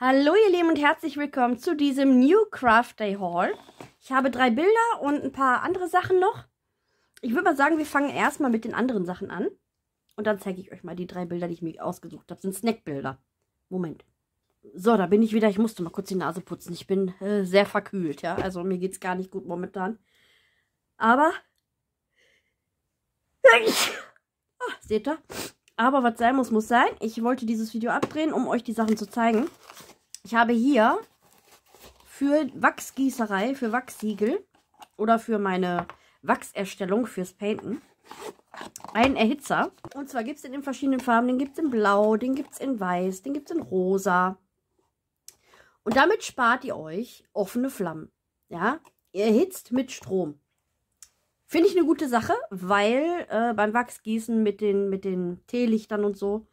Hallo ihr Lieben und herzlich willkommen zu diesem New Craft Day Haul. Ich habe drei Bilder und ein paar andere Sachen noch. Ich würde mal sagen, wir fangen erstmal mit den anderen Sachen an. Und dann zeige ich euch mal die drei Bilder, die ich mir ausgesucht habe. Das sind Snackbilder. Moment. So, da bin ich wieder. Ich musste mal kurz die Nase putzen. Ich bin äh, sehr verkühlt, ja. Also mir geht es gar nicht gut momentan. Aber... Oh, seht ihr? Aber was sein muss, muss sein. Ich wollte dieses Video abdrehen, um euch die Sachen zu zeigen. Ich habe hier für Wachsgießerei, für Wachssiegel oder für meine Wachserstellung fürs Painten einen Erhitzer. Und zwar gibt es den in verschiedenen Farben. Den gibt es in Blau, den gibt es in Weiß, den gibt es in Rosa. Und damit spart ihr euch offene Flammen. Ja, ihr erhitzt mit Strom. Finde ich eine gute Sache, weil äh, beim Wachsgießen mit den, mit den Teelichtern und so,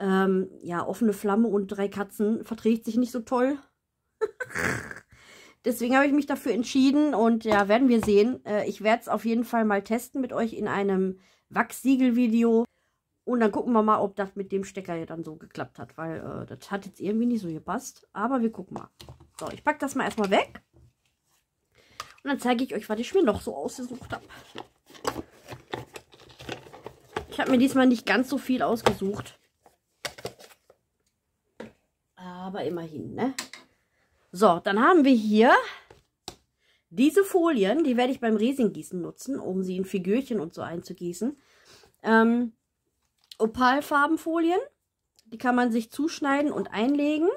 ähm, ja, offene Flamme und drei Katzen verträgt sich nicht so toll. Deswegen habe ich mich dafür entschieden und ja, werden wir sehen. Äh, ich werde es auf jeden Fall mal testen mit euch in einem Wachssiegel-Video. Und dann gucken wir mal, ob das mit dem Stecker ja dann so geklappt hat, weil äh, das hat jetzt irgendwie nicht so gepasst. Aber wir gucken mal. So, ich packe das mal erstmal weg. Und dann zeige ich euch, was ich mir noch so ausgesucht habe. Ich habe mir diesmal nicht ganz so viel ausgesucht. Aber immerhin, ne? So, dann haben wir hier diese Folien. Die werde ich beim Resingießen nutzen, um sie in Figürchen und so einzugießen. Ähm, Opalfarbenfolien. Die kann man sich zuschneiden und einlegen.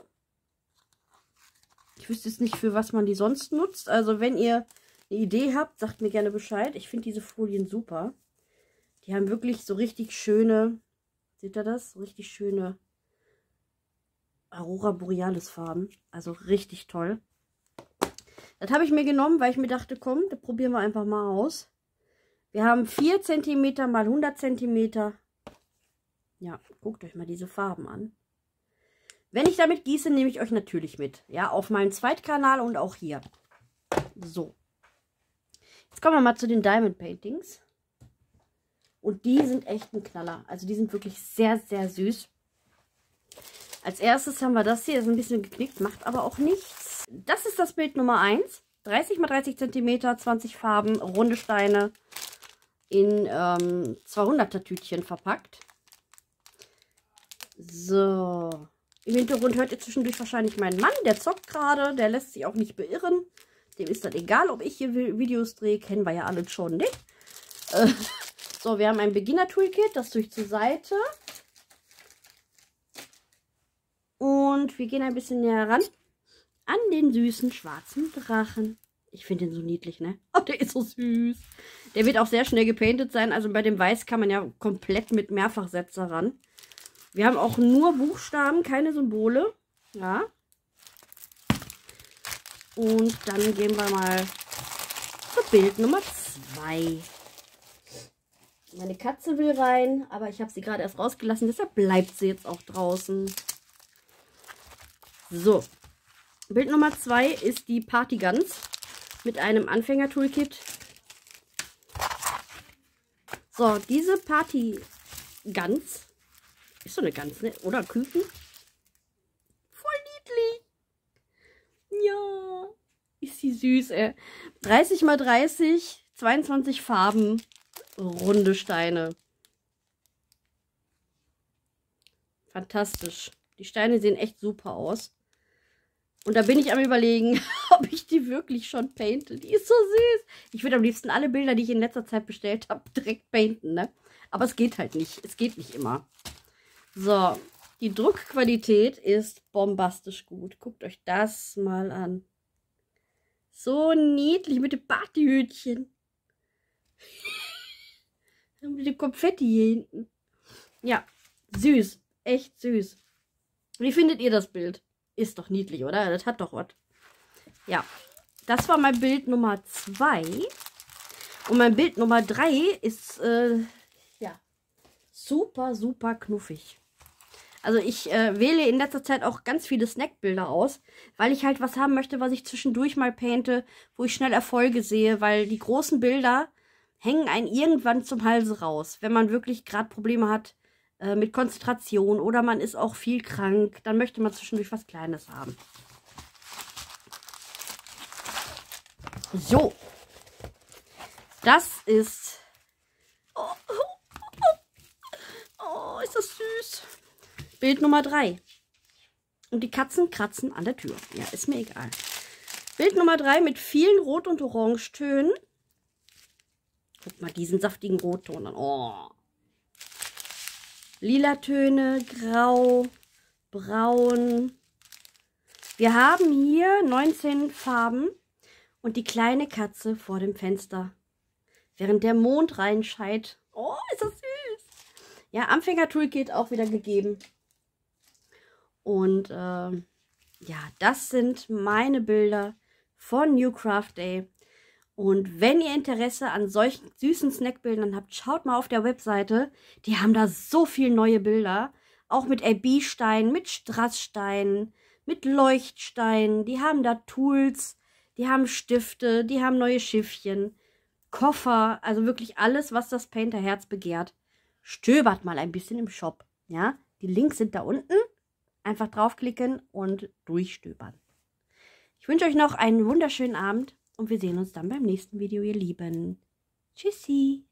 Ich wüsste jetzt nicht, für was man die sonst nutzt. Also wenn ihr eine Idee habt, sagt mir gerne Bescheid. Ich finde diese Folien super. Die haben wirklich so richtig schöne, seht ihr das? Richtig schöne Aurora Borealis Farben. Also richtig toll. Das habe ich mir genommen, weil ich mir dachte, komm, das probieren wir einfach mal aus. Wir haben 4 cm mal 100 cm. Ja, guckt euch mal diese Farben an. Wenn ich damit gieße, nehme ich euch natürlich mit. Ja, auf meinem Zweitkanal und auch hier. So. Jetzt kommen wir mal zu den Diamond Paintings. Und die sind echt ein Knaller. Also die sind wirklich sehr, sehr süß. Als erstes haben wir das hier. Ist ein bisschen geknickt, macht aber auch nichts. Das ist das Bild Nummer 1. 30 x 30 cm, 20 Farben, runde Steine in ähm, 200er Tütchen verpackt. So. Im Hintergrund hört ihr zwischendurch wahrscheinlich meinen Mann, der zockt gerade, der lässt sich auch nicht beirren. Dem ist das egal, ob ich hier Videos drehe, kennen wir ja alle schon, ne? Äh, so, wir haben ein Beginner-Toolkit, das durch zur Seite. Und wir gehen ein bisschen näher ran an den süßen schwarzen Drachen. Ich finde den so niedlich, ne? Oh, der ist so süß. Der wird auch sehr schnell gepainted sein. Also bei dem Weiß kann man ja komplett mit Mehrfachsetzer ran. Wir haben auch nur Buchstaben, keine Symbole. Ja. Und dann gehen wir mal zu Bild Nummer 2. Meine Katze will rein, aber ich habe sie gerade erst rausgelassen, deshalb bleibt sie jetzt auch draußen. So. Bild Nummer 2 ist die Party Guns mit einem Anfänger-Toolkit. So, diese Party Guns ist so eine Gans, ne? Oder Küken? Voll niedlich. Ja. Ist sie süß, ey. 30 mal 30, 22 Farben, runde Steine. Fantastisch. Die Steine sehen echt super aus. Und da bin ich am überlegen, ob ich die wirklich schon painte. Die ist so süß. Ich würde am liebsten alle Bilder, die ich in letzter Zeit bestellt habe, direkt painten, ne? Aber es geht halt nicht. Es geht nicht immer. So, die Druckqualität ist bombastisch gut. Guckt euch das mal an. So niedlich mit dem Partyhütchen. mit dem Konfetti hier hinten. Ja, süß. Echt süß. Wie findet ihr das Bild? Ist doch niedlich, oder? Das hat doch was. Ja, das war mein Bild Nummer 2. Und mein Bild Nummer 3 ist, äh, ja, super, super knuffig. Also ich äh, wähle in letzter Zeit auch ganz viele Snackbilder aus, weil ich halt was haben möchte, was ich zwischendurch mal painte, wo ich schnell Erfolge sehe, weil die großen Bilder hängen einen irgendwann zum Halse raus, wenn man wirklich gerade Probleme hat, äh, mit Konzentration oder man ist auch viel krank. Dann möchte man zwischendurch was Kleines haben. So. Das ist... Oh, oh, oh, oh, ist das süß. Bild Nummer 3. Und die Katzen kratzen an der Tür. Ja, ist mir egal. Bild Nummer 3 mit vielen Rot- und Orangetönen. Guck mal diesen saftigen Rotton. Oh. Lila Töne, Grau, Braun. Wir haben hier 19 Farben und die kleine Katze vor dem Fenster. Während der Mond reinscheint. Oh, ist das süß. Ja, Anfänger-Toolkit auch wieder gegeben. Und äh, ja, das sind meine Bilder von New Craft Day. Und wenn ihr Interesse an solchen süßen Snackbildern habt, schaut mal auf der Webseite. Die haben da so viele neue Bilder. Auch mit AB-Steinen, mit Strasssteinen, mit Leuchtsteinen. Die haben da Tools, die haben Stifte, die haben neue Schiffchen, Koffer. Also wirklich alles, was das Painter-Herz begehrt. Stöbert mal ein bisschen im Shop. Ja, die Links sind da unten. Einfach draufklicken und durchstöbern. Ich wünsche euch noch einen wunderschönen Abend und wir sehen uns dann beim nächsten Video, ihr Lieben. Tschüssi.